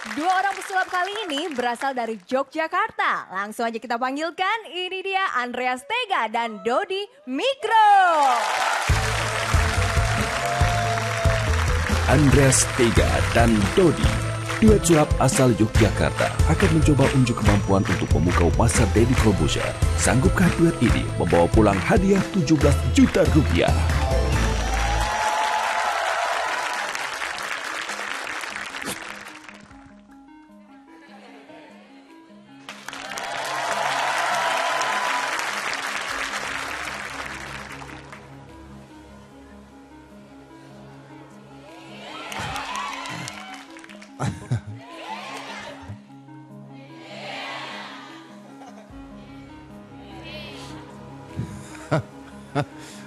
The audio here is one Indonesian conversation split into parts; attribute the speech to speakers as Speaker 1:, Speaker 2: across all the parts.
Speaker 1: Dua orang pesulap kali ini berasal dari Yogyakarta. Langsung aja kita panggilkan, ini dia Andreas Tega dan Dodi Mikro.
Speaker 2: Andreas Tega dan Dodi, duet sulap asal Yogyakarta, akan mencoba unjuk kemampuan untuk memukau pasar Deddy Corbuzier. Sanggupkah duet ini membawa pulang hadiah 17 juta rupiah?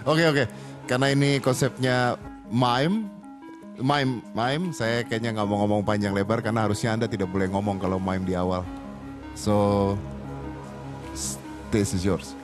Speaker 3: Oke oke, karena ini konsepnya mime, mime, mime, saya kayaknya nggak mau ngomong panjang lebar karena harusnya anda tidak boleh ngomong kalau mime di awal. So, this is yours.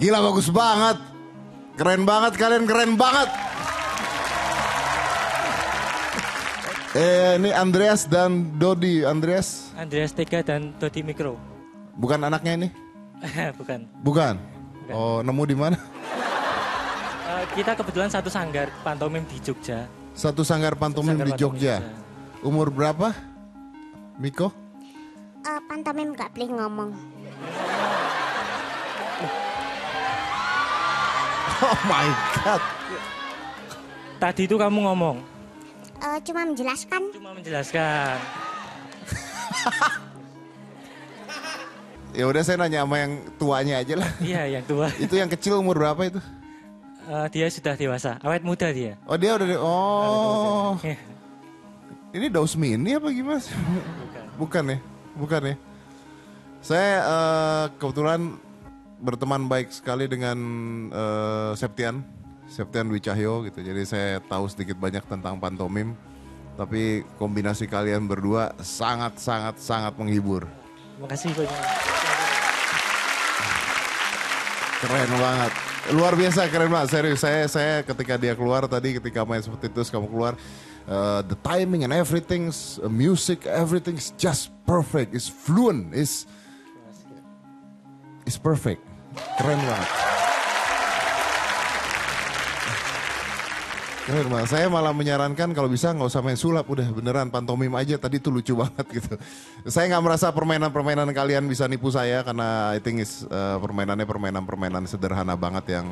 Speaker 3: Gila bagus banget. Keren banget kalian, keren banget. Eh, ini Andreas dan Dodi. Andreas,
Speaker 4: Andreas Tega dan Dodi Mikro.
Speaker 3: bukan anaknya ini?
Speaker 4: Bukan.
Speaker 3: Bukan. Oh, nemu di mana?
Speaker 4: Eh, kita kebetulan satu sanggar pantomim di Jogja.
Speaker 3: Satu sanggar pantomim
Speaker 4: Sanggar
Speaker 3: di
Speaker 4: pantomim
Speaker 3: Jogja. Umur berapa? Miko?
Speaker 5: Eh, pantomim gak boleh ngomong.
Speaker 3: Oh my god.
Speaker 4: Tadi itu kamu ngomong,
Speaker 5: Eh, cuma menjelaskan
Speaker 4: cuma menjelaskan.
Speaker 3: Ya udah saya nanya sama yang tuanya aja lah.
Speaker 4: Iya, yang tua.
Speaker 3: Itu yang kecil umur berapa itu?
Speaker 4: Eh, dia sudah dewasa, awet muda dia.
Speaker 3: Oh dia udah di- oh ini Daus Mini apa gimana? sih? Bukan ya, bukan ya. Saya eh, kebetulan berteman baik sekali dengan eh, Septian, Septian Dwi Cahyo gitu. Jadi saya tahu sedikit banyak tentang pantomim. Tapi kombinasi kalian berdua sangat sangat sangat menghibur.
Speaker 4: Makasih banyak.
Speaker 3: Keren banget. Luar biasa keren banget. Serius saya saya ketika dia keluar tadi ketika main seperti itu kamu keluar uh, the timing and everything uh, music everything is just perfect. It's fluent. It's It's perfect. Keren banget. Keren banget. Saya malah menyarankan kalau bisa nggak usah main sulap, udah beneran pantomim aja. Tadi tuh lucu banget gitu. Saya nggak merasa permainan-permainan kalian bisa nipu saya karena I think is uh, permainannya permainan-permainan sederhana banget yang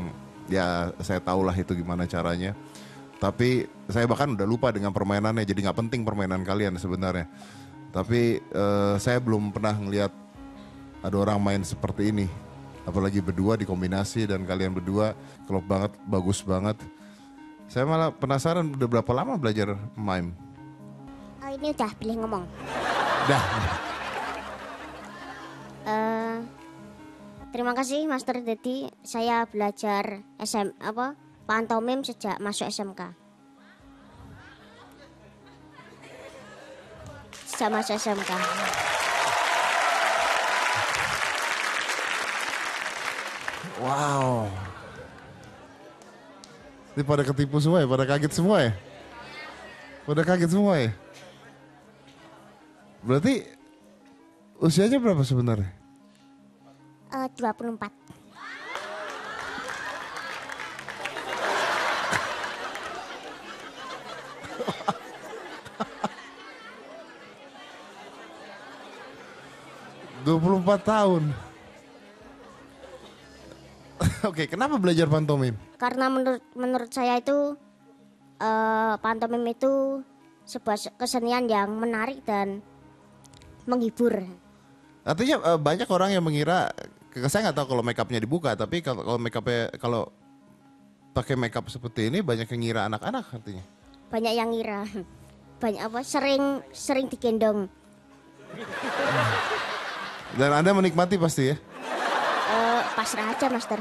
Speaker 3: ya saya tahu lah itu gimana caranya. Tapi saya bahkan udah lupa dengan permainannya, jadi nggak penting permainan kalian sebenarnya. Tapi eh, saya belum pernah ngelihat ada orang main seperti ini. Apalagi berdua dikombinasi dan kalian berdua klop banget, bagus banget. Saya malah penasaran udah berapa lama belajar mime?
Speaker 5: Oh, ini udah boleh ngomong.
Speaker 3: Dah.
Speaker 5: Eh, terima kasih Master Dedi. Saya belajar SM apa pantomim sejak masuk SMK. Sejak masuk SMK.
Speaker 3: Wow. Ini pada ketipu semua ya, pada kaget semua ya? Pada kaget semua ya? Berarti usianya berapa sebenarnya?
Speaker 5: Eh, 24.
Speaker 3: Dua puluh empat tahun. Oke, kenapa belajar pantomim?
Speaker 5: Karena menurut menurut saya itu eh, pantomim itu sebuah se- kesenian yang menarik dan menghibur.
Speaker 3: Artinya eh, banyak orang yang mengira, saya nggak tahu kalau make upnya dibuka, tapi kalau kalau make upnya kalau pakai make up seperti ini banyak yang ngira anak-anak artinya.
Speaker 5: Banyak yang ngira. Banyak apa? Sering sering digendong.
Speaker 3: Dan anda menikmati pasti ya.
Speaker 5: Pasrah aja, Master.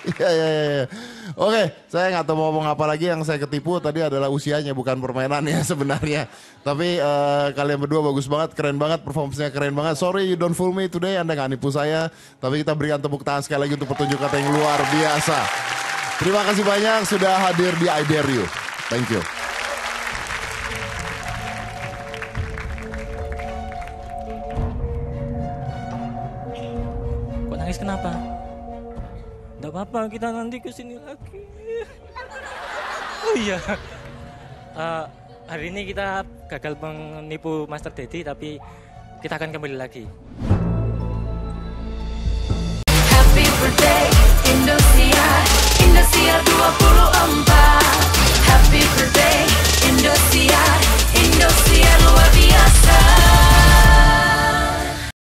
Speaker 3: Iya iya iya. iya. Oke, saya nggak tahu mau ngomong apa lagi. Yang saya ketipu tadi adalah usianya bukan permainannya sebenarnya. Tapi eh, kalian berdua bagus banget, keren banget, performance-nya keren banget. Sorry you don't fool me today, Anda nggak nipu saya. Tapi kita berikan tepuk tangan sekali lagi untuk pertunjukan yang luar biasa. Terima kasih banyak sudah hadir di I Dare. Thank you.
Speaker 4: nggak apa-apa kita nanti ke sini lagi. Oh iya. Uh, hari ini kita gagal menipu Master Dedi tapi kita akan kembali lagi.
Speaker 6: Happy birthday Indonesia. Indonesia 24 Happy birthday Indonesia. Indonesia luar biasa.